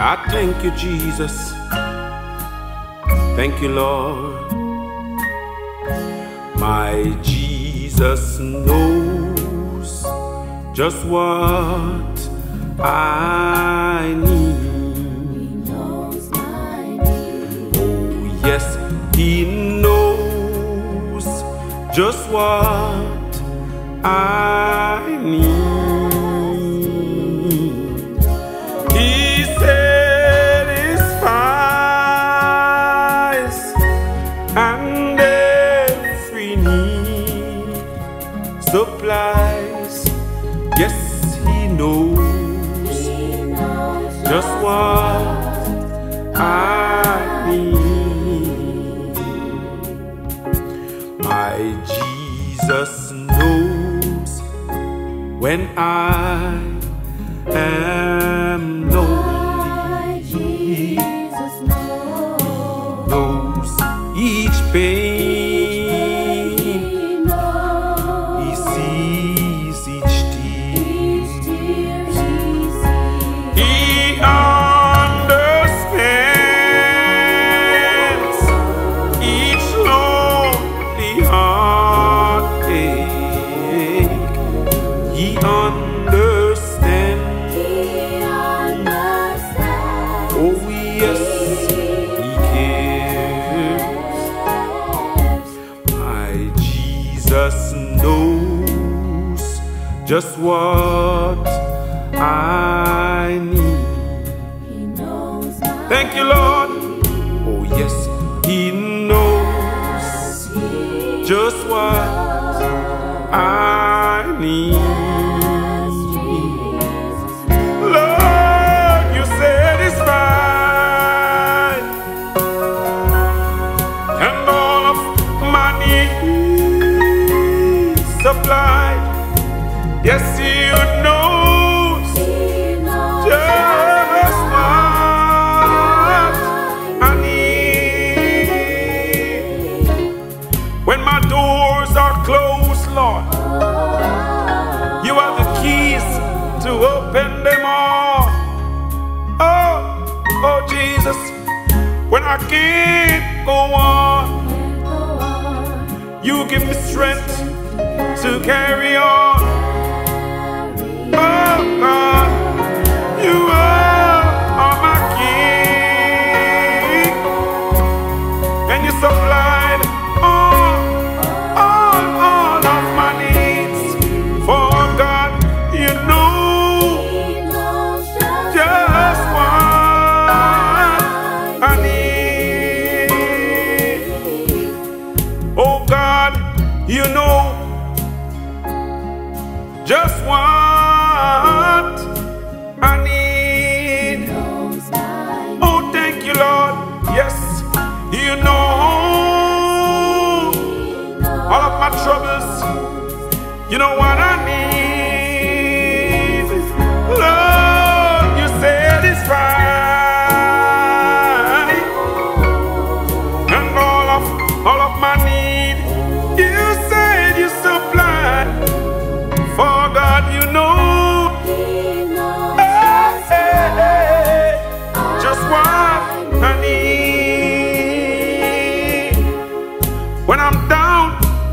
I thank you, Jesus. Thank you, Lord. My Jesus knows just what I need. knows my need. Oh, yes, He knows just what I need. I need. My Jesus knows when I am lonely, Jesus knows just what I need. Thank you, Lord. Oh, yes, He knows just what I need. Yes, you knows just what I need. When my doors are closed, Lord, you have the keys to open them all. Oh, oh Jesus, when I can't go on, you give me strength carry on. Oh God, you are, my King, and you supplied just what I need. Oh, thank you, Lord. Yes, you know all of my troubles. You know what I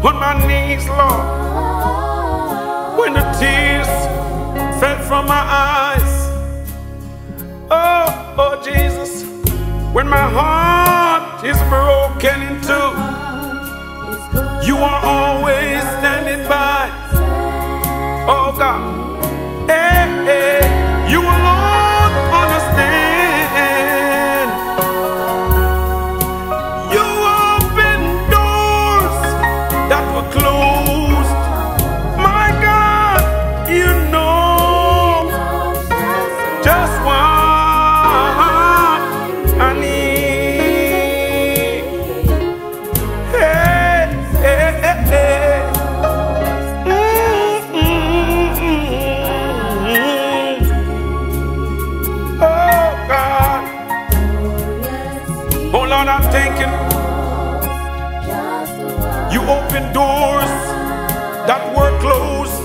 on my knees, Lord, when the tears fell from my eyes. Oh, oh Jesus, when my heart is broken in two, you are always standing by. Oh God, Lord, I'm thanking you open doors that were closed.